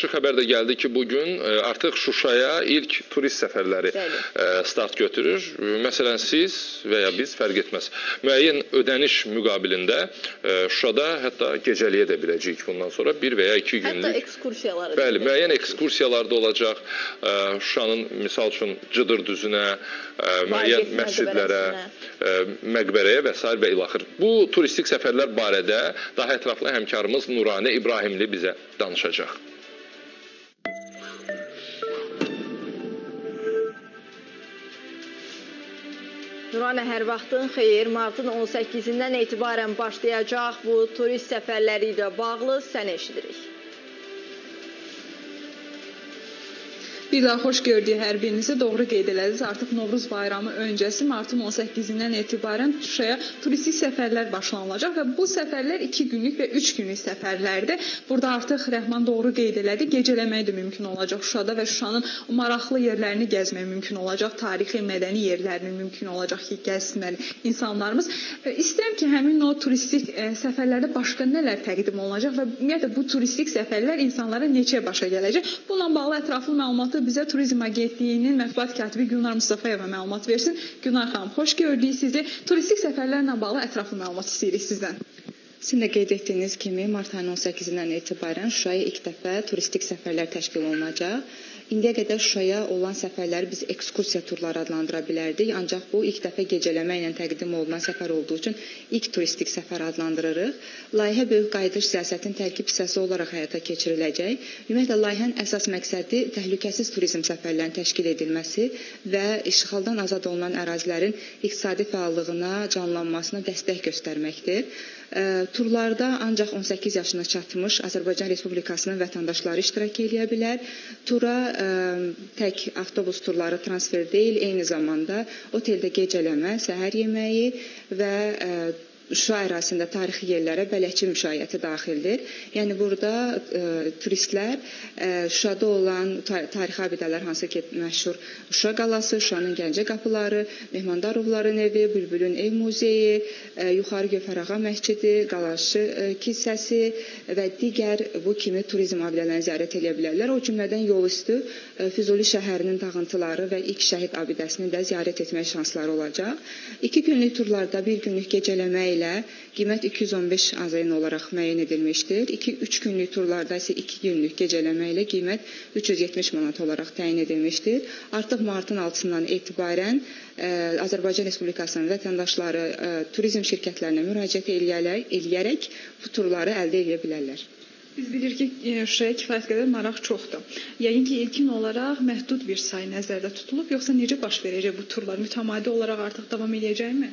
yaxşı xəbər də gəldi ki, bu gün e, artıq Şuşaya ilk turist səfərləri Bəli. e, start götürür. Məsələn, siz və ya biz fərq etməz. Müəyyən ödəniş müqabilində e, Şuşada hətta gecələyə də biləcəyik bundan sonra bir və ya iki Hətta günlük. ekskursiyaları. Bəli, deyilir. müəyyən ekskursiyalar da olacaq. Şuşanın misal üçün Cıdır düzünə, müəyyən məscidlərə, məqbərəyə və s. və ilaxır. Bu turistik səfərlər barədə daha ətraflı həmkarımız Nuranə İbrahimli bizə danışacaq. Nuranə, hər vaxtın xeyir. Martın 18-dən etibarən başlayacaq bu turist səfərləri ilə bağlı səni eşidirik. Bir daha xoş gördük hər birinizi. Doğru qeyd elədiniz. Artıq Novruz bayramı öncəsi martın 18-dən etibarən Şuşaya turistik səfərlər başlanılacaq və bu səfərlər 2 günlük və 3 günlük səfərlərdir. Burada artıq Rəhman doğru qeyd elədi. Gecələmək də mümkün olacaq Şuşada və Şuşanın maraqlı yerlərini gəzmək mümkün olacaq. Tarixi, mədəni yerlərini mümkün olacaq ki, gəzməli insanlarımız. Və istəyirəm ki, həmin o turistik e, səfərlərdə başqa nələr təqdim olunacaq və ümumiyyətlə bu turistik səfərlər insanlara neçə başa gələcək? Bununla bağlı ətraflı məlumatı bizə Turizm Agentliyinin mətbuat katibi Gülnar Mustafayeva məlumat versin. Gülnar xanım, xoş gördük sizi. Turistik səfərlərlə bağlı ətraflı məlumat istəyirik sizdən. Sizin də qeyd etdiyiniz kimi mart ayının 18-dən etibarən Şuşaya ilk dəfə turistik səfərlər təşkil olunacaq. İndiyə qədər Şuşaya olan səfərləri biz ekskursiya turları adlandıra bilərdik, ancaq bu ilk dəfə gecələmə ilə təqdim olunan səfər olduğu üçün ilk turistik səfər adlandırırıq. Layihə böyük qayıdış siyasətinin tərkib hissəsi olaraq həyata keçiriləcək. Ümumiyyətlə layihənin əsas məqsədi təhlükəsiz turizm səfərlərinin təşkil edilməsi və işğaldan azad olunan ərazilərin iqtisadi fəallığına, canlanmasına dəstək göstərməkdir. Turlarda ancaq 18 yaşına çatmış Azərbaycan Respublikasının vətəndaşları iştirak edə bilər. Tura ə, tək avtobus turları transfer deyil, eyni zamanda oteldə gecələmə, səhər yeməyi və ə, Şuşa ərazisində tarixi yerlərə bələdçi müşayiəti daxildir. Yəni burada ə, turistlər ə, Şuşada olan ta tarixi abidələr hansı ki məşhur Şuşa qalası, Şuşanın Gəncə qapıları, Mehmandarovların evi, Bülbülün ev muzeyi, ə, Yuxarı Gövhərağa məscidi, Qalaşı ə, kilsəsi və digər bu kimi turizm abidələrini ziyarət edə bilərlər. O cümlədən yolüstü ə, Füzuli şəhərinin dağıntıları və ilk şəhid abidəsini də ziyarət etmək şansları olacaq. 2 günlük turlarda bir günlük gecələmə ilə qiymət 215 AZN olaraq müəyyən edilmişdir. 2-3 günlük turlarda isə 2 günlük gecələmə ilə qiymət 370 manat olaraq təyin edilmişdir. Artıq martın 6-sından etibarən ə, Azərbaycan Respublikasının vətəndaşları ə, turizm şirkətlərinə müraciət eləyərək bu turları əldə edə bilərlər. Biz bilirik ki, e, Şuşaya kifayət qədər maraq çoxdur. Yəqin ki, ilkin olaraq məhdud bir sayı nəzərdə tutulub, yoxsa necə baş verəcək bu turlar? Mütəmadi olaraq artıq davam edəcəkmi?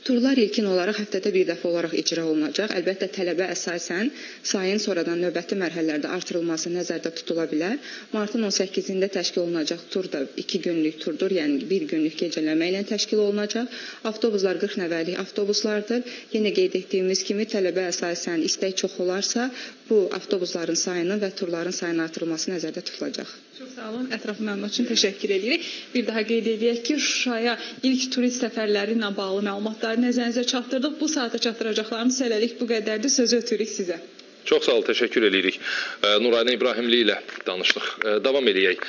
Turlar ilkin olaraq həftədə bir dəfə olaraq icra olunacaq. Əlbəttə tələbə əsasən sayın sonradan növbəti mərhələlərdə artırılması nəzərdə tutula bilər. Martın 18-də təşkil olunacaq tur da 2 günlük turdur, yəni 1 günlük gecələmə ilə təşkil olunacaq. Avtobuslar 40 nəfərlik avtobuslardır. Yenə qeyd etdiyimiz kimi tələbə əsasən istək çox olarsa, bu avtobusların sayının və turların sayının artırılması nəzərdə tutulacaq. Çox sağ olun. Ətraflı məlumat üçün təşəkkür edirik. Bir daha qeyd edək ki, Şuşaya ilk turist səfərləri ilə bağlı məlumatları nəzərinizə çatdırdıq. Bu saata çatdıracaqlarımız hələlik bu qədərdir. Sözü ötürük sizə. Çox sağ ol, təşəkkür edirik. Nuranə İbrahimli ilə danışdıq. Davam eləyək.